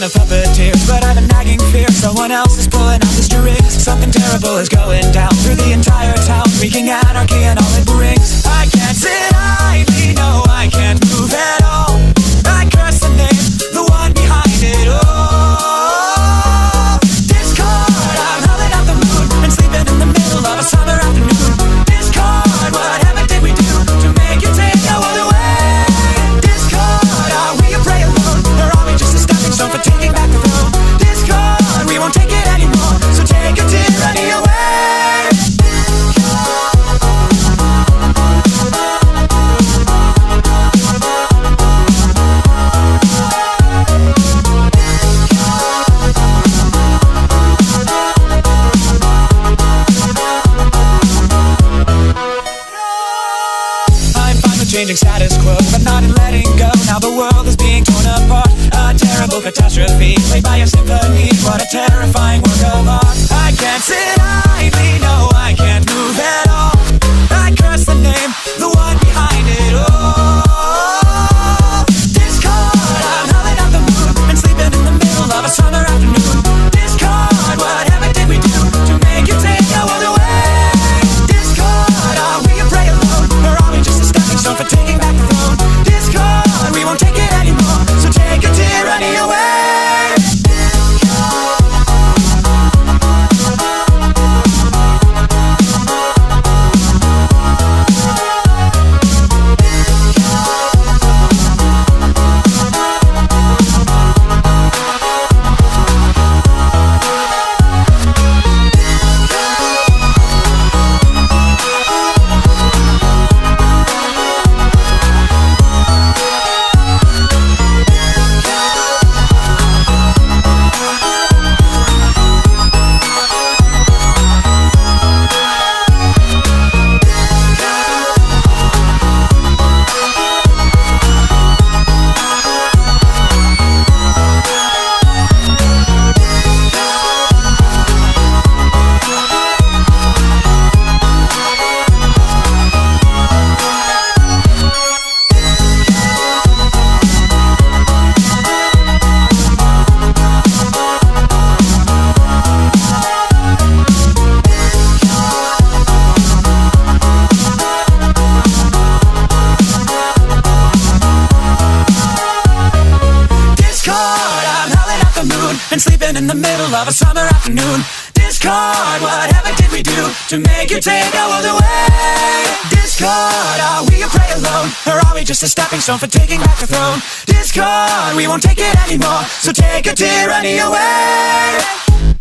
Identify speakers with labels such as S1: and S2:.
S1: kind of puppeteer But I've a nagging fear. Someone else is pulling out the strings. Something terrible is going down Through the entire town Freaking out changing status quo, but not in letting go. Now the world is being torn apart. A terrible catastrophe, played by a symphony. What a terrifying work of art. I can't sit idly, Discord, I'm howling at the moon and sleeping in the middle of a summer afternoon. Discard, Discord, whatever did we do to make you take our world away? Discord, are we a prey alone, or are we just a stepping stone for taking back the throne? Discord, we won't take it anymore, so take a tyranny away.